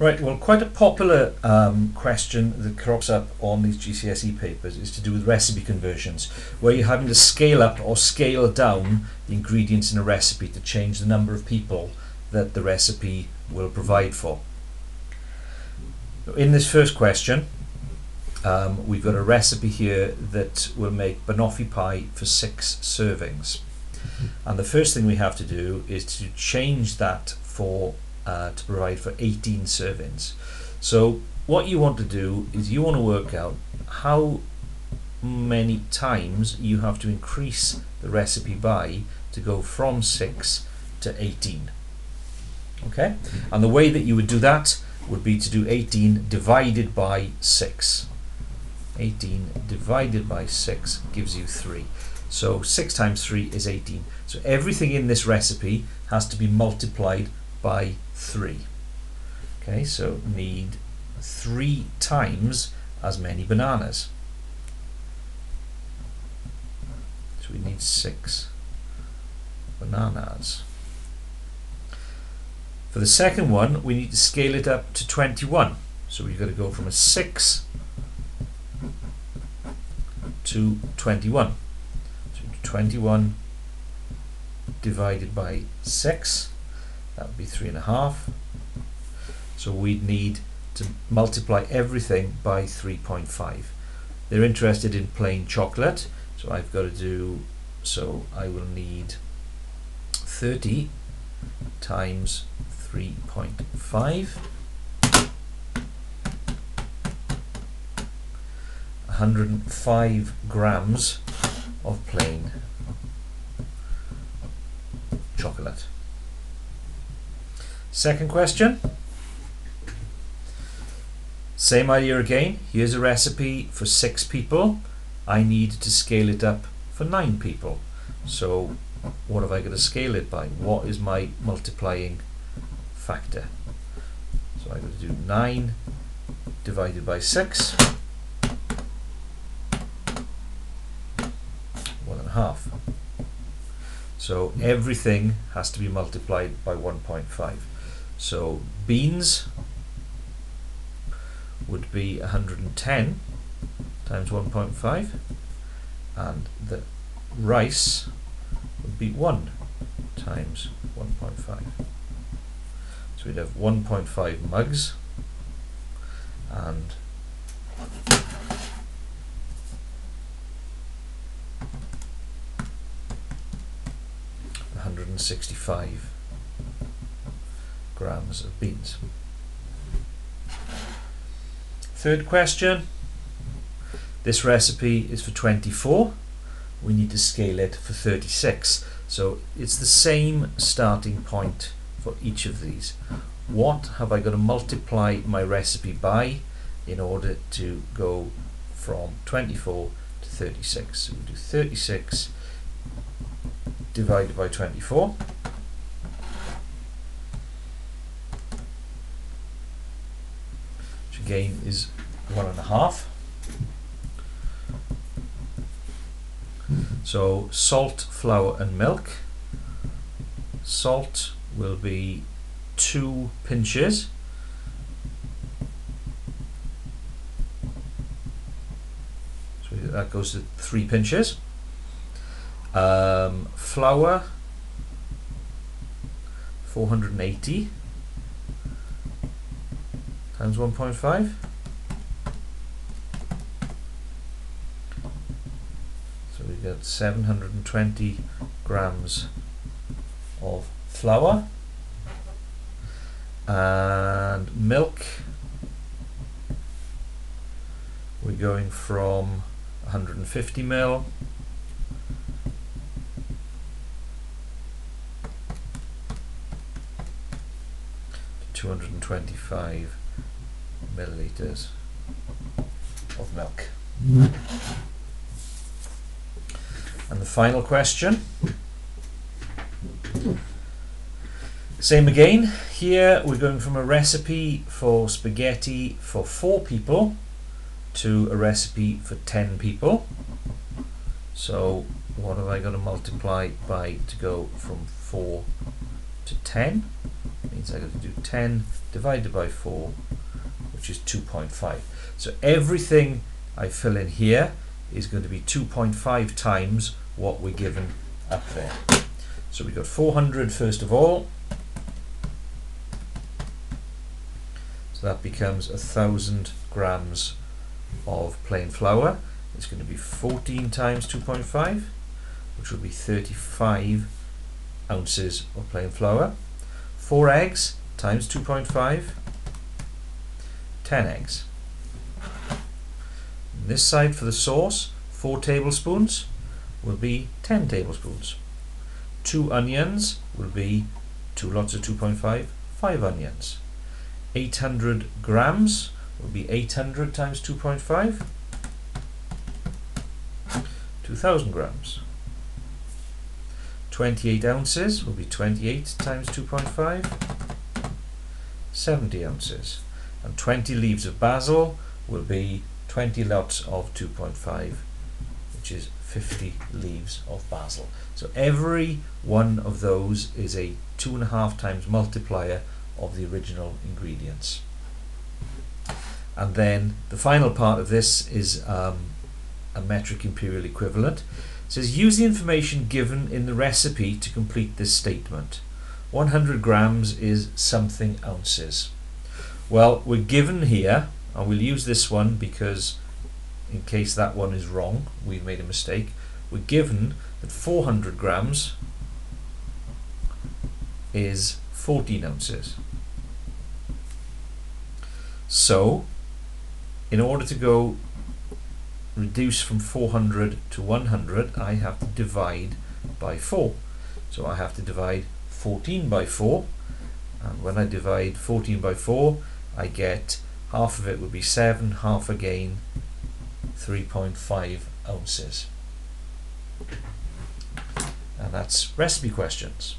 Right, well, quite a popular um, question that crops up on these GCSE papers is to do with recipe conversions, where you're having to scale up or scale down the ingredients in a recipe to change the number of people that the recipe will provide for. In this first question, um, we've got a recipe here that will make banoffee pie for six servings. And the first thing we have to do is to change that for uh, to provide for 18 servings. So what you want to do is you want to work out how many times you have to increase the recipe by to go from 6 to 18. Okay, and the way that you would do that would be to do 18 divided by 6. 18 divided by 6 gives you 3. So 6 times 3 is 18. So everything in this recipe has to be multiplied by 3. Okay, so need 3 times as many bananas. So we need 6 bananas. For the second one, we need to scale it up to 21. So we've got to go from a 6 to 21. So 21 divided by 6 that would be three and a half. So we'd need to multiply everything by 3.5. They're interested in plain chocolate, so I've got to do, so I will need 30 times 3.5. 105 grams of plain chocolate. Second question. Same idea again. Here's a recipe for six people. I need to scale it up for nine people. So what have I got to scale it by? What is my multiplying factor? So I'm going to do 9 divided by 6. One and a half. So everything has to be multiplied by 1.5. So beans would be 110 times 1.5 and the rice would be 1 times 1.5. So we'd have 1.5 mugs and 165 grams of beans. Third question. This recipe is for 24. We need to scale it for 36. So it's the same starting point for each of these. What have I got to multiply my recipe by in order to go from 24 to 36? So we do 36 divided by 24. Again is one and a half. So salt, flour and milk. Salt will be two pinches. So that goes to three pinches. Um, flour, 480 times 1.5. So we get 720 grams of flour and milk we're going from 150 mil to 225 milliliters of milk. And the final question. Same again. Here we're going from a recipe for spaghetti for four people to a recipe for 10 people. So what have I got to multiply by to go from 4 to 10? means I've got to do 10 divided by 4, which is 2.5. So everything I fill in here is going to be 2.5 times what we're given up there. So we've got 400 first of all. So that becomes thousand grams of plain flour. It's going to be 14 times 2.5, which will be 35 ounces of plain flour. 4 eggs times 2.5, 10 eggs. This side for the sauce, 4 tablespoons will be 10 tablespoons. 2 onions will be 2 lots of 2.5, 5 onions. 800 grams will be 800 times 2.5, 2000 grams. 28 ounces will be 28 times 2.5, 70 ounces. And 20 leaves of basil will be 20 lots of 2.5, which is 50 leaves of basil. So every one of those is a two and a half times multiplier of the original ingredients. And then the final part of this is um, a metric imperial equivalent. It says use the information given in the recipe to complete this statement. 100 grams is something ounces. Well, we're given here, and we'll use this one because in case that one is wrong, we've made a mistake. We're given that 400 grams is 14 ounces. So, in order to go reduce from 400 to 100, I have to divide by 4. So I have to divide 14 by 4, and when I divide 14 by 4, I get half of it would be 7, half again 3.5 ounces. And that's recipe questions.